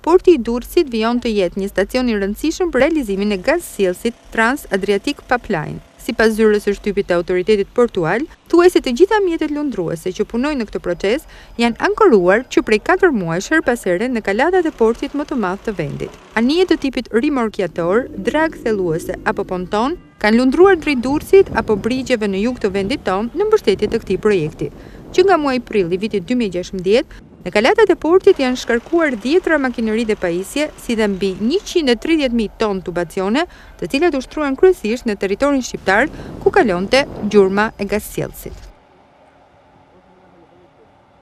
Porti i Durrësit vijon të jetë një stacion i rëndësishëm për realizimin e gazsjellësit Trans Adriatic Pipeline. Sipas zyrës së shtypit të Autoritetit Portual, thuajse të gjitha mjetet lundruese që punojnë në këtë proces janë ankoruar që prej katër muajsh herë pas here në kalatat e portit më të madh të vendit. Anije të tipit rimorkiator, dragë thelluese apo ponton, kanë lundruar drejt Durrësit apo brigjeve në jug të vendit tonë në mbështetje të këtij projekti. Që nga muaji prill i vitit dy mijë e gjashtëmbëdhjetë, në kalatat e portit janë shkarkuar dhjetëra makineri dhe pajisje, si dhe mbi njëqind e tridhjetë mijë tonë tubacione, të cilat u shtruan kryesisht në territorin shqiptar, ku kalonte gjurma e gazsjellësit.